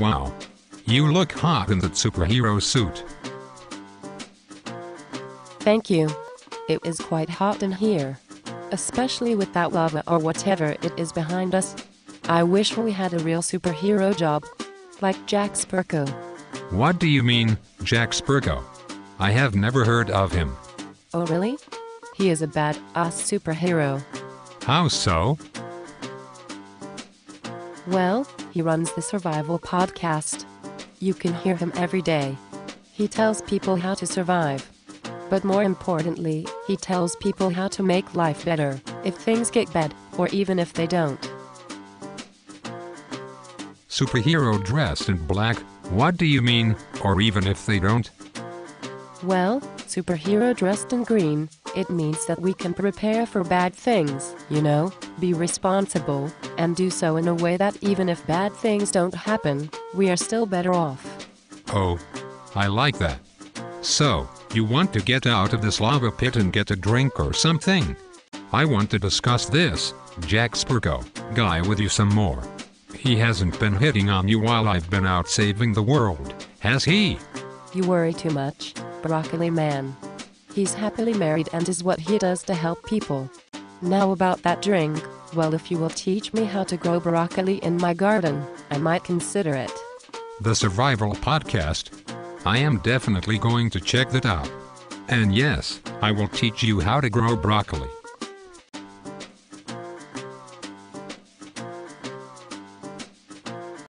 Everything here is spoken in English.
Wow. You look hot in that superhero suit. Thank you. It is quite hot in here. Especially with that lava or whatever it is behind us. I wish we had a real superhero job. Like Jack Spirko. What do you mean, Jack Spirko? I have never heard of him. Oh really? He is a bad-ass superhero. How so? Well, he runs the survival podcast. You can hear him every day. He tells people how to survive. But more importantly, he tells people how to make life better, if things get bad, or even if they don't. Superhero dressed in black, what do you mean, or even if they don't? Well, superhero dressed in green, it means that we can prepare for bad things, you know, be responsible, and do so in a way that even if bad things don't happen, we are still better off. Oh. I like that. So, you want to get out of this lava pit and get a drink or something? I want to discuss this, Jack Spirko, guy with you some more. He hasn't been hitting on you while I've been out saving the world, has he? You worry too much, Broccoli Man. He's happily married and is what he does to help people. Now about that drink, well if you will teach me how to grow broccoli in my garden, I might consider it. The Survival Podcast. I am definitely going to check that out. And yes, I will teach you how to grow broccoli.